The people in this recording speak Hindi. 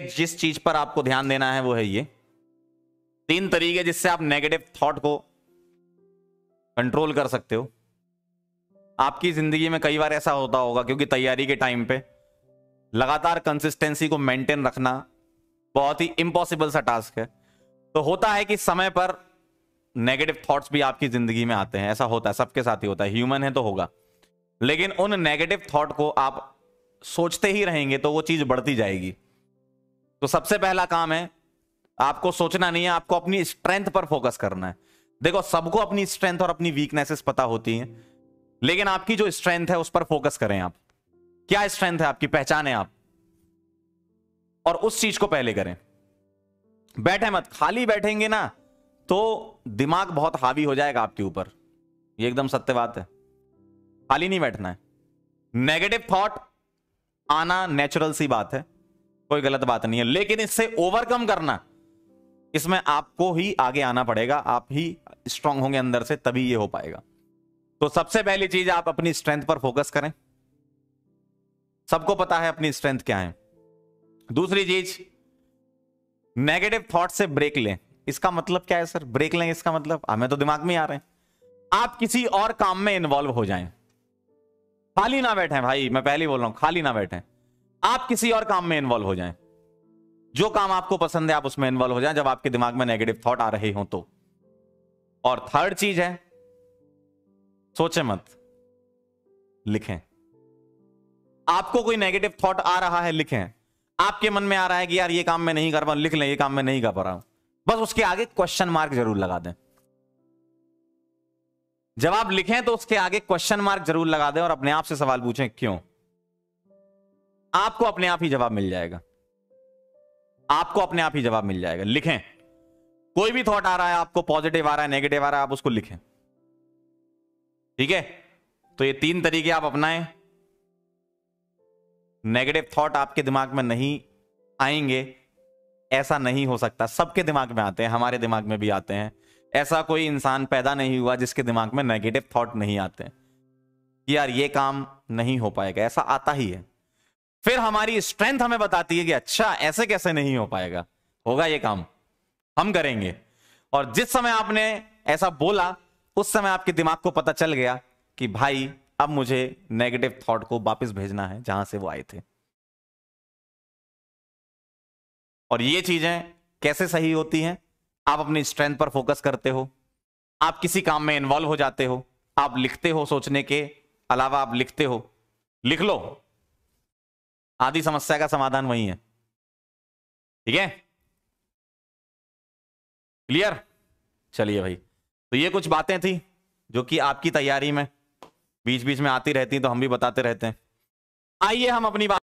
जिस चीज़ पर आपको ध्यान देना है वो है ये। तीन तरीके जिससे आप नेगेटिव थॉट को कंट्रोल कर सकते हो। आपकी ज़िंदगी में कई बार ऐसा होता होगा, क्योंकि तैयारी के टाइम पे लगातार कंसिस्टेंसी को मेंटेन रखना बहुत ही इम्पॉसिबल सा टास्क है। तो होता है कि समय पर नेगेटिव थॉट्स भी आपकी ज़िंदगी में आते हैं। ऐसा होता है, सबके साथ ही होता है ह्यूमन है तो होगा। लेकिन उन नेगेटिव थॉट को आप सोचते ही रहेंगे तो वो चीज़ बढ़ती जाएगी। तो सबसे पहला काम है, आपको सोचना नहीं है, आपको अपनी स्ट्रेंथ पर फोकस करना है। देखो, सबको अपनी स्ट्रेंथ और अपनी वीकनेसेस पता होती हैं, लेकिन आपकी जो स्ट्रेंथ है उस पर फोकस करें आप। क्या स्ट्रेंथ है आपकी? पहचान आप। और उस चीज़ को पहले करें। बैठे मत। खाली बैठेंगे ना तो दिमाग बहुत हावी हो जाएगा आपके ऊपर। ये एकदम सत्य बात है। खाली नहीं बैठना है। नेगेटिव थॉट आना नेचुरल सी बात है। कोई गलत बात नहीं है। लेकिन इससे ओवरकम करना, इसमें आपको ही आगे आना पड़ेगा, आप ही स्ट्रांग होंगे अंदर से, तभी ये हो पाएगा। तो सबसे पहली चीज़, आप अपनी स्ट्रेंथ पर फोकस करें। सबको पता है अपनी स्ट्रेंथ क्या है। दूसरी चीज़ नेगेटिव थॉट से ब्रेक लें। इसका मतलब क्या है सर ब्रेक लें, इसका मतलब? हमें तो दिमाग में आ रहे हैं। आप किसी और काम में इन्वॉल्व हो जाएँ। खाली ना बैठे, भाई, मैं पहले बोल रहा हूँ, खाली ना बैठे। आप किसी और काम में इन्वॉल्व हो जाएँ। जो काम आपको पसंद है, आप उसमें इन्वॉल्व हो जाएँ। जब आपके दिमाग में नेगेटिव थॉट आ रहे हो तो। और थर्ड चीज़ है, सोचे मत, लिखें। आपको कोई नेगेटिव थॉट आ रहा है, लिखें। आपके मन में आ रहा है कि यार, ये काम मैं नहीं कर पा, लिख लें, ये काम मैं नहीं कर पा रहा हूँ। बस उसके आगे क्वेश्चन मार्क ज़रूर लगा दें। जब आप लिखें तो उसके आगे क्वेश्चन मार्क ज़रूर लगा दें और अपने आप से सवाल पूछें, क्यों? आपको अपने आप ही जवाब मिल जाएगा। आपको अपने आप ही जवाब मिल जाएगा। लिखें। कोई भी थॉट आ रहा है, आपको पॉजिटिव आ रहा है नेगेटिव आ रहा है, आप उसको लिखें। ठीक है? तो ये तीन तरीके आप अपनाएँ। नेगेटिव थॉट आपके दिमाग में नहीं आएँगे। ऐसा नहीं हो सकता। सबके दिमाग में आते हैं, हमारे दिमाग में भी आते हैं। ऐसा कोई इंसान पैदा नहीं हुआ जिसके दिमाग में नेगेटिव थॉट नहीं आते। यार ये काम नहीं हो पाएगा। ऐसा आता ही है। फिर हमारी स्ट्रेंथ हमें बताती है कि अच्छा ऐसे कैसे नहीं हो पाएगा? होगा ये काम। हम करेंगे। और जिस समय आपने ऐसा बोला, उस समय आपके दिमाग को पता चल गया कि भाई, अब मुझे नेगेटिव थॉट को वापस भेजना है, जहाँ से वो आए थे। और ये चीज़ें कैसे सही होती हैं? आप अपनी स्ट्रेंथ पर फोकस करते हो। आप किसी काम में इन्वॉल्व हो जाते हो। आप लिखते हो सोचने के अलावा आप लिखते हो। लिख लो। आदि समस्या का समाधान वही है। ठीक है? क्लियर चलिए भाई। तो ये कुछ बातें थी जो कि आपकी तैयारी में बीच बीच में आती रहती तो हम भी बताते रहते हैं। आइए हम अपनी बात